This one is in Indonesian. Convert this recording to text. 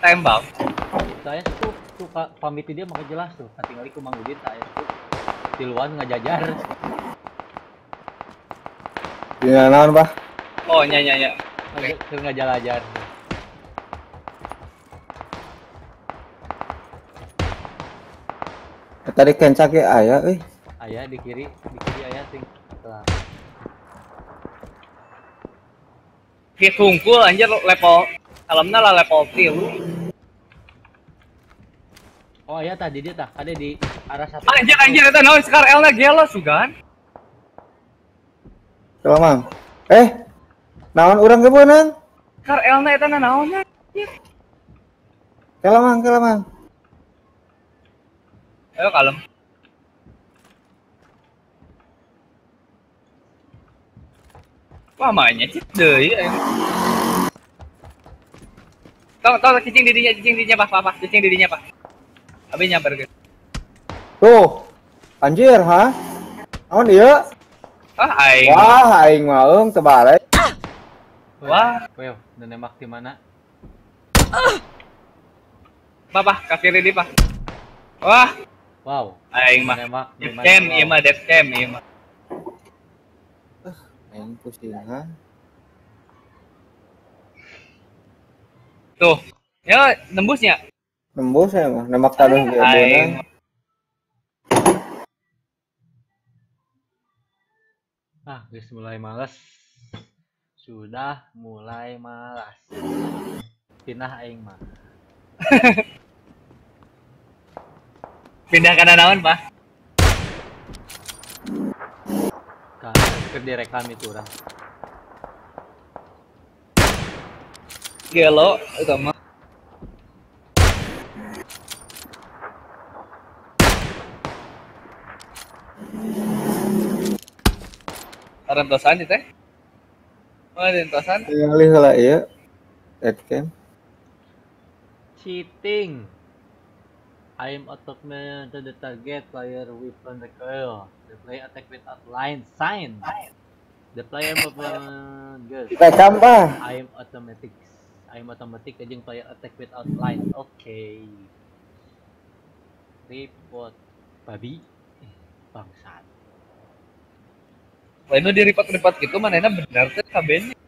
tembak. saya tuh suka pamit dia maka jelas tuh tinggal ku Mang Udin saya tuh tiluan ngajajar Di naon, Pak? Oh, nya nya nya. Oke. Ngaj- keur ngajalajar Tadi kencak ya aya euy. ayah di kiri di kiri ayah ting Setelah. Ki tungkul anjir level alamna lah level 3. Oh ayah tadi dia tah ada di arah satu Anjir anjir eta naon Scar L na gelo sugan. Coba, Mang. Eh. Naon urang ge beunang? Scar L na eta na naonnya? Kala, Mang, kala, Mang. Ayo kalem. Wah, mainnya cik deui. eh. Tong, tong, cicing didinya, cicing didinya, Pak, Pak, Pak, cicing didinya, Pak. Abi nyamper ke. Tuh. Anjir, ha? Naon ieu? Ah, aing. Wah, aing mah eung teu. Wah, Weo, udah nembak di mana? Pak, Pak, ke kiri di, Pak. Wah, Wow, aing mah. nembak di Death mana? cam, Wow. ieu mah death cam, ieu mah. Aing pusing, ha? Tuh. Ya, nembusnya. Nembus ya mah, nembak taruh Aing. beunang. Ah, guys mulai males. Sudah mulai malas. Pindah aing mah. Pindah kana naon, Pak? Kan keur direkam itu urang. Gelo, itu mah. Rentosan itu teh? Oh, rentosan. Ningali heula ieu. Headcam. Cheating. I am automated to the target player weapon recoil. The player attack without line sign. The player movement good. Rekam, Pak. I am automatic. I am automatic kajeng player attack without line. Oke. Report babi. Bangsat. Lain di report-report gitu mana bener tuh kabenya.